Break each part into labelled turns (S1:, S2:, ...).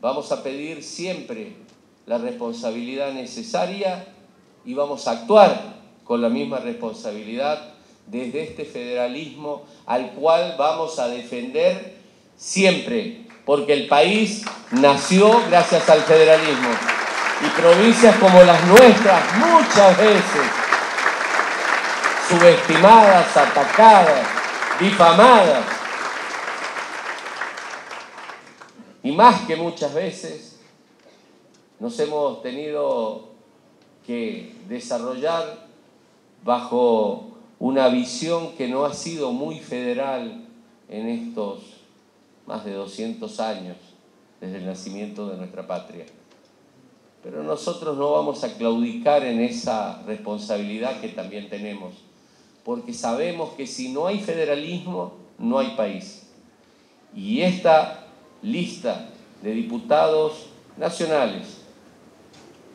S1: vamos a pedir siempre la responsabilidad necesaria y vamos a actuar con la misma responsabilidad desde este federalismo al cual vamos a defender siempre, porque el país nació gracias al federalismo y provincias como las nuestras muchas veces subestimadas, atacadas, difamadas, y más que muchas veces nos hemos tenido que desarrollar bajo una visión que no ha sido muy federal en estos más de 200 años desde el nacimiento de nuestra patria. Pero nosotros no vamos a claudicar en esa responsabilidad que también tenemos, porque sabemos que si no hay federalismo, no hay país. Y esta lista de diputados nacionales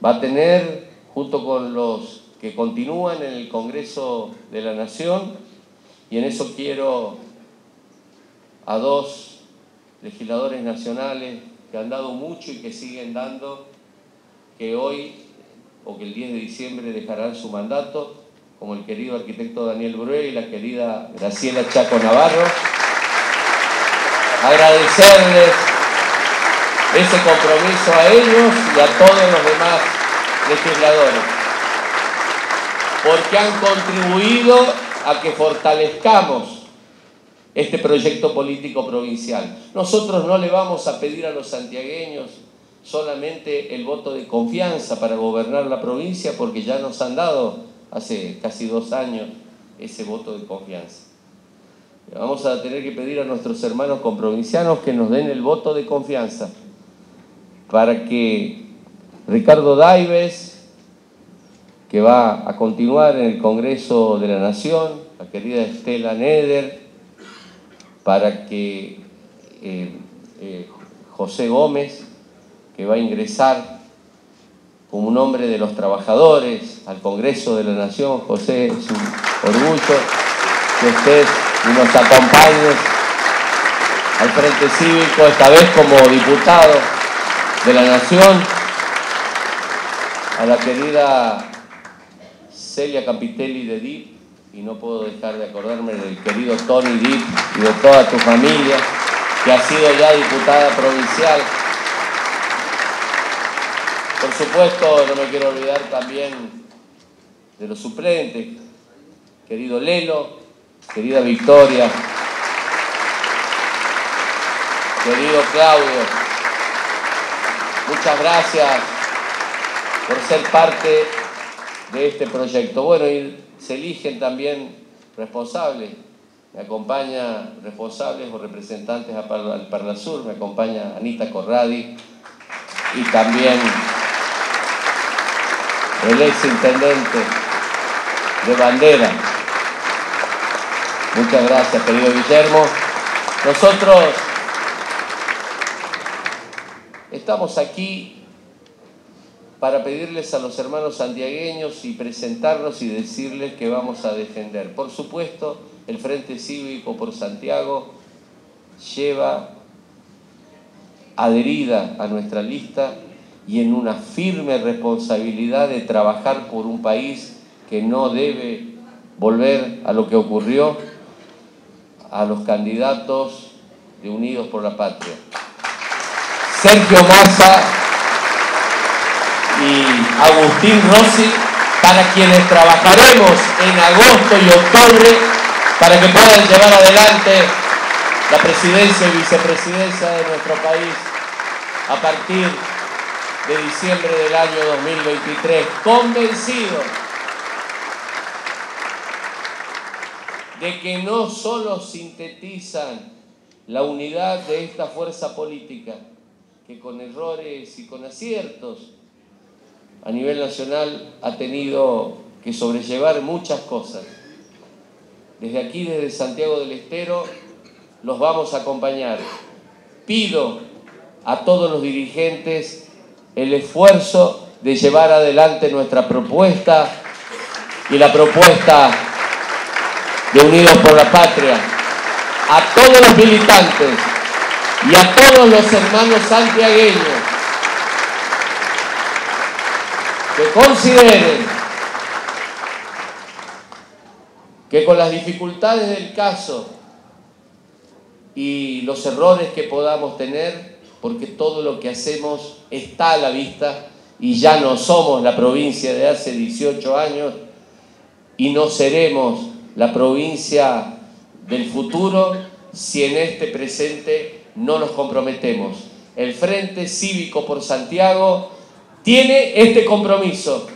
S1: va a tener, junto con los que continúan en el Congreso de la Nación y en eso quiero a dos legisladores nacionales que han dado mucho y que siguen dando, que hoy o que el 10 de diciembre dejarán su mandato, como el querido arquitecto Daniel Brue y la querida Graciela Chaco Navarro. Agradecerles ese compromiso a ellos y a todos los demás legisladores porque han contribuido a que fortalezcamos este proyecto político provincial. Nosotros no le vamos a pedir a los santiagueños solamente el voto de confianza para gobernar la provincia, porque ya nos han dado hace casi dos años ese voto de confianza. Vamos a tener que pedir a nuestros hermanos comprovincianos que nos den el voto de confianza para que Ricardo Daives, que va a continuar en el Congreso de la Nación, la querida Estela Neder, para que eh, eh, José Gómez, que va a ingresar como un hombre de los trabajadores al Congreso de la Nación, José, es un orgullo que usted nos acompañe al Frente Cívico, esta vez como diputado de la Nación, a la querida Celia Capitelli de DIP, y no puedo dejar de acordarme del querido Tony DIP y de toda tu familia, que ha sido ya diputada provincial. Por supuesto, no me quiero olvidar también de los suplentes, querido Lelo, querida Victoria, querido Claudio. Muchas gracias por ser parte de este proyecto. Bueno, y se eligen también responsables. Me acompaña responsables o representantes al Parlasur, me acompaña Anita Corradi y también el ex intendente de Bandera. Muchas gracias, querido Guillermo. Nosotros estamos aquí para pedirles a los hermanos santiagueños y presentarnos y decirles que vamos a defender. Por supuesto, el Frente Cívico por Santiago lleva adherida a nuestra lista y en una firme responsabilidad de trabajar por un país que no debe volver a lo que ocurrió a los candidatos de Unidos por la Patria. Sergio Massa y Agustín Rossi, para quienes trabajaremos en agosto y octubre para que puedan llevar adelante la presidencia y vicepresidencia de nuestro país a partir de diciembre del año 2023, convencido de que no solo sintetizan la unidad de esta fuerza política, que con errores y con aciertos a nivel nacional ha tenido que sobrellevar muchas cosas. Desde aquí, desde Santiago del Estero, los vamos a acompañar. Pido a todos los dirigentes el esfuerzo de llevar adelante nuestra propuesta y la propuesta de Unidos por la Patria, a todos los militantes y a todos los hermanos santiagueños que consideren que con las dificultades del caso y los errores que podamos tener, porque todo lo que hacemos está a la vista y ya no somos la provincia de hace 18 años y no seremos la provincia del futuro si en este presente no nos comprometemos. El Frente Cívico por Santiago tiene este compromiso